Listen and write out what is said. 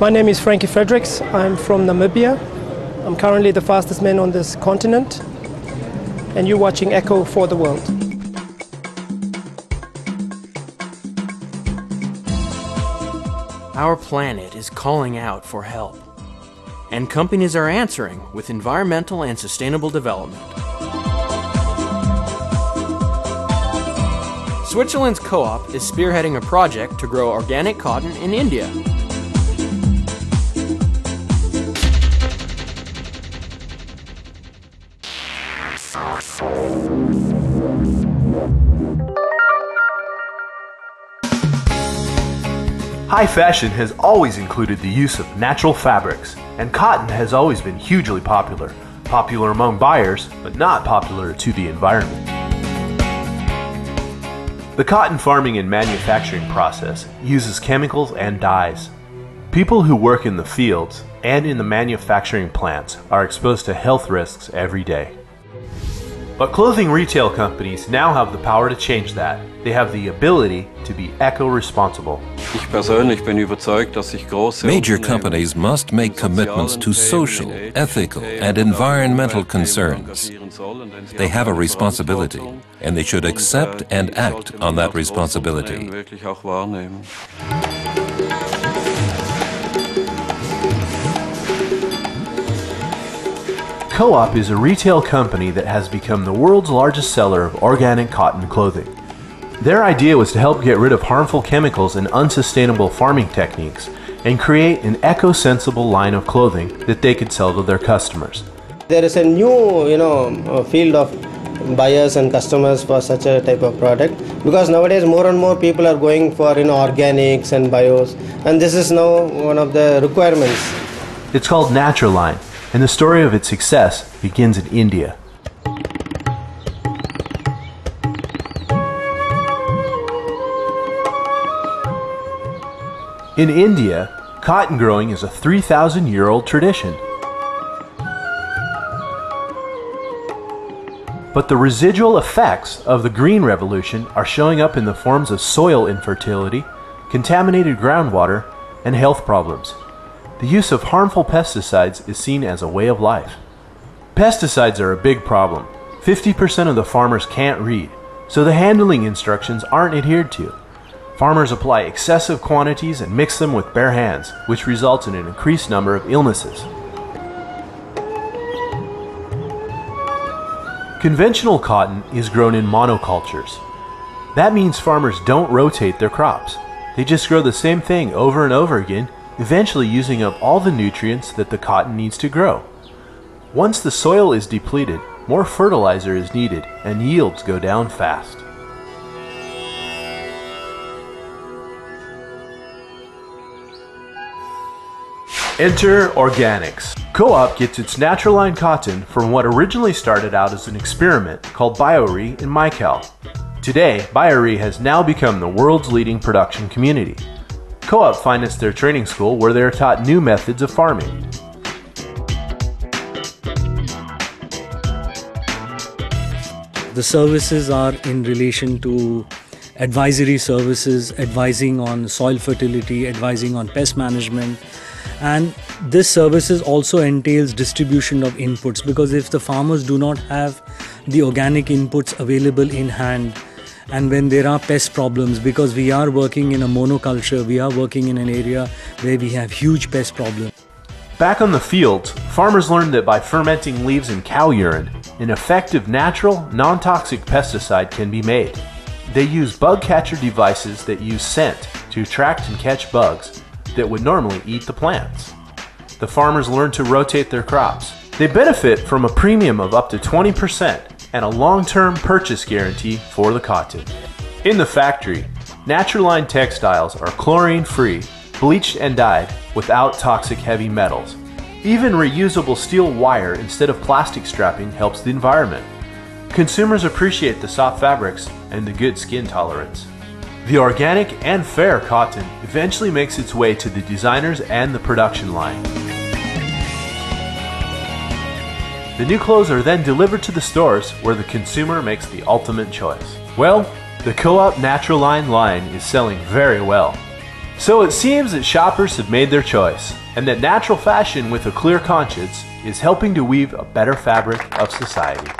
My name is Frankie Fredericks. I'm from Namibia. I'm currently the fastest man on this continent. And you're watching Eco for the World. Our planet is calling out for help. And companies are answering with environmental and sustainable development. Switzerland's co-op is spearheading a project to grow organic cotton in India. High fashion has always included the use of natural fabrics, and cotton has always been hugely popular. Popular among buyers, but not popular to the environment. The cotton farming and manufacturing process uses chemicals and dyes. People who work in the fields and in the manufacturing plants are exposed to health risks every day. But clothing retail companies now have the power to change that. They have the ability to be eco-responsible. Major companies must make commitments to social, ethical, and environmental concerns. They have a responsibility, and they should accept and act on that responsibility. Co-op is a retail company that has become the world's largest seller of organic cotton clothing. Their idea was to help get rid of harmful chemicals and unsustainable farming techniques and create an eco-sensible line of clothing that they could sell to their customers. There is a new, you know, uh, field of buyers and customers for such a type of product because nowadays more and more people are going for you know organics and bios and this is now one of the requirements. It's called Naturaline and the story of its success begins in India. In India, cotton growing is a 3,000 year old tradition. But the residual effects of the Green Revolution are showing up in the forms of soil infertility, contaminated groundwater, and health problems. The use of harmful pesticides is seen as a way of life. Pesticides are a big problem. 50% of the farmers can't read, so the handling instructions aren't adhered to. Farmers apply excessive quantities and mix them with bare hands, which results in an increased number of illnesses. Conventional cotton is grown in monocultures. That means farmers don't rotate their crops. They just grow the same thing over and over again eventually using up all the nutrients that the cotton needs to grow. Once the soil is depleted, more fertilizer is needed and yields go down fast. Enter organics. Co-op gets its Naturaline cotton from what originally started out as an experiment called BioRe in Maikaal. Today, BioRe has now become the world's leading production community. Co-op finance their training school where they are taught new methods of farming. The services are in relation to advisory services, advising on soil fertility, advising on pest management, and this services also entails distribution of inputs because if the farmers do not have the organic inputs available in hand and when there are pest problems because we are working in a monoculture we are working in an area where we have huge pest problems. Back on the fields farmers learned that by fermenting leaves in cow urine an effective natural non-toxic pesticide can be made. They use bug catcher devices that use scent to attract and catch bugs that would normally eat the plants. The farmers learned to rotate their crops. They benefit from a premium of up to 20% and a long-term purchase guarantee for the cotton. In the factory, Naturaline textiles are chlorine-free, bleached and dyed without toxic heavy metals. Even reusable steel wire instead of plastic strapping helps the environment. Consumers appreciate the soft fabrics and the good skin tolerance. The organic and fair cotton eventually makes its way to the designers and the production line. The new clothes are then delivered to the stores where the consumer makes the ultimate choice. Well, the Co-op Naturaline line is selling very well. So it seems that shoppers have made their choice, and that natural fashion with a clear conscience is helping to weave a better fabric of society.